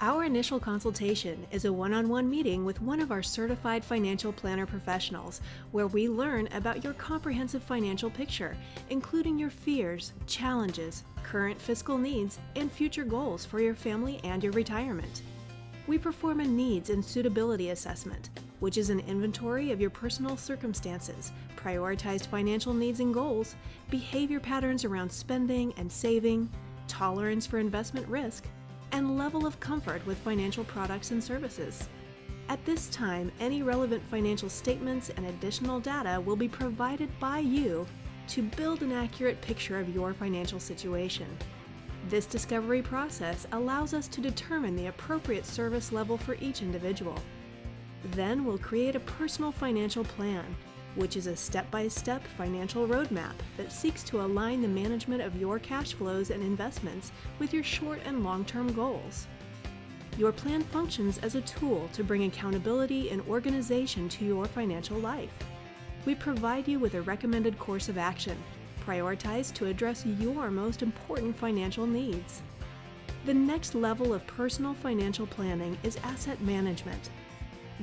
Our initial consultation is a one on one meeting with one of our certified financial planner professionals where we learn about your comprehensive financial picture, including your fears, challenges, current fiscal needs, and future goals for your family and your retirement. We perform a needs and suitability assessment, which is an inventory of your personal circumstances, prioritized financial needs and goals, behavior patterns around spending and saving, tolerance for investment risk, and level of comfort with financial products and services. At this time, any relevant financial statements and additional data will be provided by you to build an accurate picture of your financial situation. This discovery process allows us to determine the appropriate service level for each individual. Then we'll create a personal financial plan, which is a step by step financial roadmap that seeks to align the management of your cash flows and investments with your short and long term goals. Your plan functions as a tool to bring accountability and organization to your financial life. We provide you with a recommended course of action, prioritized to address your most important financial needs. The next level of personal financial planning is asset management.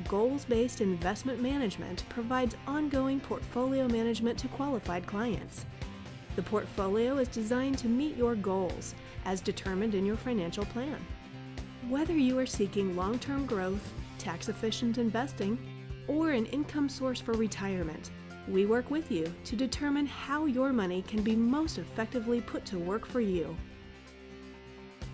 Goals based investment management provides ongoing portfolio management to qualified clients. The portfolio is designed to meet your goals as determined in your financial plan. Whether you are seeking long term growth, tax efficient investing, or an income source for retirement, we work with you to determine how your money can be most effectively put to work for you.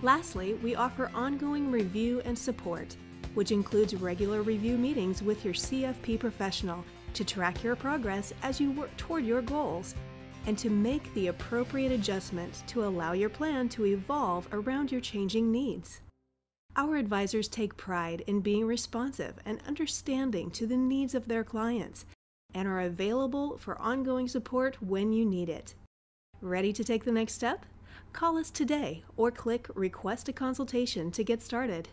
Lastly, we offer ongoing review and support which includes regular review meetings with your CFP professional to track your progress as you work toward your goals and to make the appropriate adjustment to allow your plan to evolve around your changing needs. Our advisors take pride in being responsive and understanding to the needs of their clients and are available for ongoing support when you need it. Ready to take the next step? Call us today or click Request a Consultation to get started.